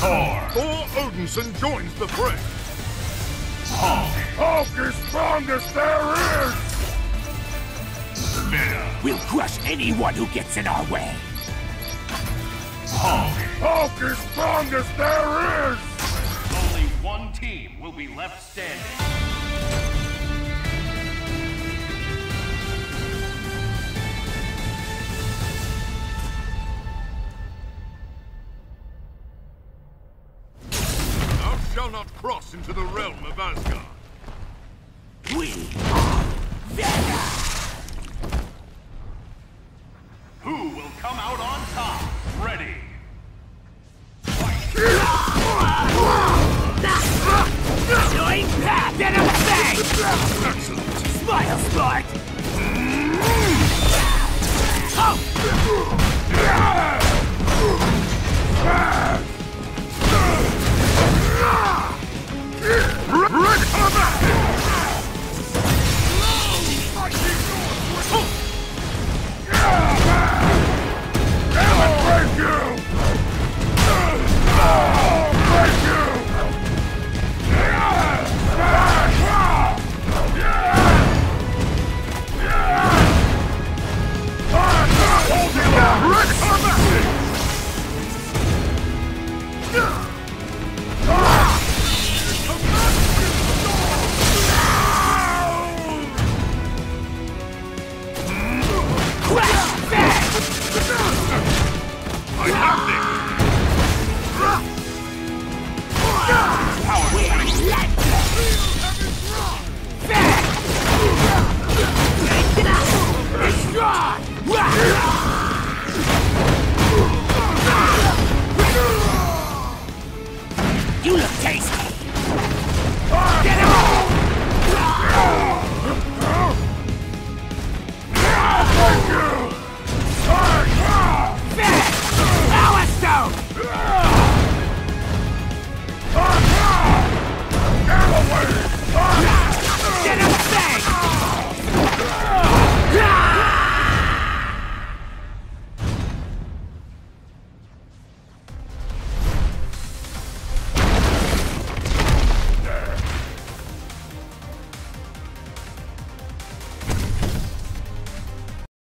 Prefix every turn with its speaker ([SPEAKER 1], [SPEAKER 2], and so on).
[SPEAKER 1] Thor.
[SPEAKER 2] Thor Odinson joins the fray.
[SPEAKER 1] Hulk.
[SPEAKER 2] Hulk is strongest there is!
[SPEAKER 1] Venom.
[SPEAKER 3] We'll crush anyone who gets in our way.
[SPEAKER 1] Hulk.
[SPEAKER 2] Hulk is strongest there is!
[SPEAKER 1] Only one team will be left standing.
[SPEAKER 2] Shalt not cross into the realm of Asgard.
[SPEAKER 3] We are Venom!
[SPEAKER 1] Who will come out on top? Ready. Fight!
[SPEAKER 3] Annoying path and a fang!
[SPEAKER 2] Excellent!
[SPEAKER 3] Smile, Smart!